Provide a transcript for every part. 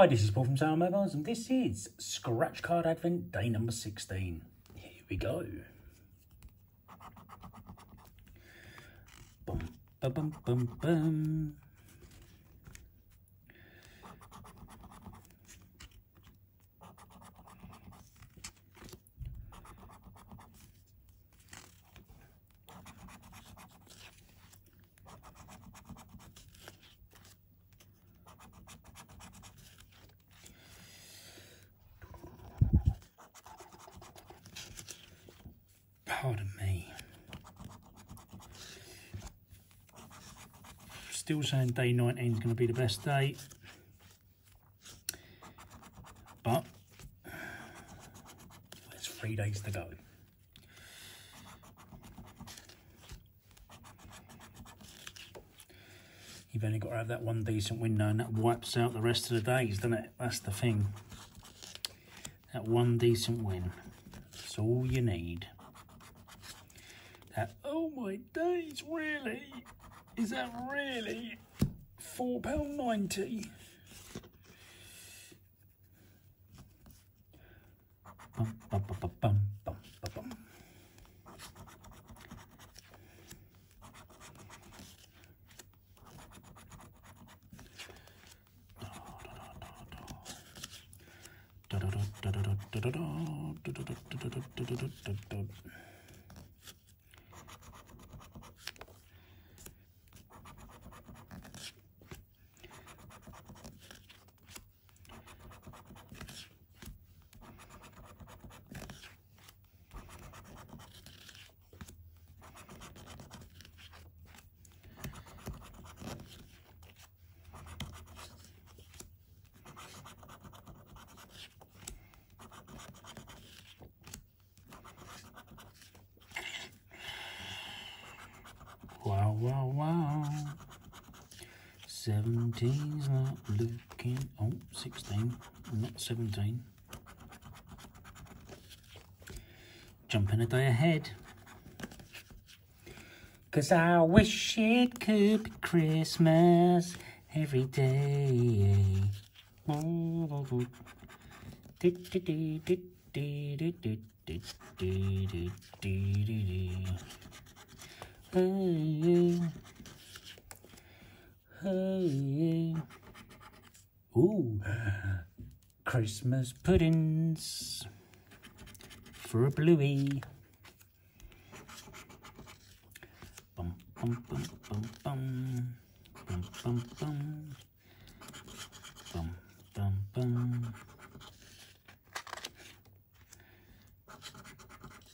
Hi, this is Paul from Sandwell Mobiles, and this is Scratch Card Advent Day number 16. Here we go. Bum, bum, bum, bum. Pardon me. Still saying day 19 is going to be the best day. But there's three days to go. You've only got to have that one decent window and that wipes out the rest of the days, doesn't it? That's the thing. That one decent win. That's all you need. Oh my days, really? Is that really £4.90? Wow, wow, wow. 17's not looking. Oh, 16, not 17. Jumping a day ahead. Cause I wish it could be Christmas every day. Hey, hey. Ooh, Christmas puddings for a bluey. Bum, bum, bum, bum, bum. Bum, bum, bum. Bum, bum, bum.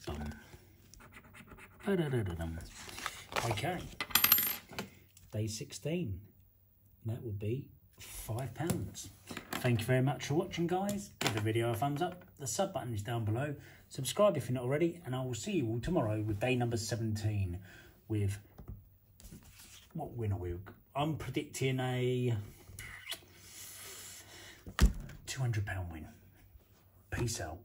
Bum. Ba-da-da-da-dum. Okay. Day 16. That would be £5. Thank you very much for watching, guys. Give the video a thumbs up. The sub button is down below. Subscribe if you're not already. And I will see you all tomorrow with day number 17 with... What win are we? I'm predicting a £200 win. Peace out.